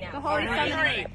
The Holy Family.